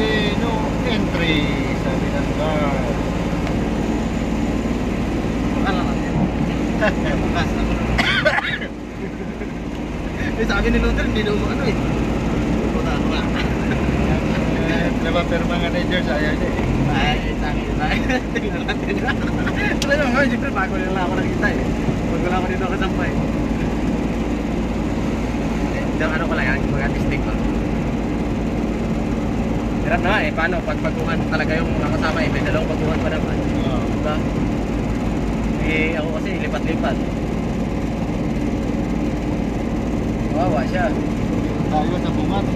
entry, sabi ng guard. Akala natin. Bukas na. Eh, sabi ni Luther, hindi daw ano eh. Puta. Eh, Diba pero mga managers ayaw niya eh. Ay, tangi na. Tingnan natin. Wala naman, siyempre bago nila ako nakita eh. Bago lang ako dito kasampay. Diyan ano ko lang yan, mga testing ko. Hirap na nga eh, paano pag baguhan talaga yung mga kasama eh, may dalawang baguhan pa naman. Oo. Diba? Eh, ako kasi lipat-lipat. Wawa siya. Tayo sa bungat.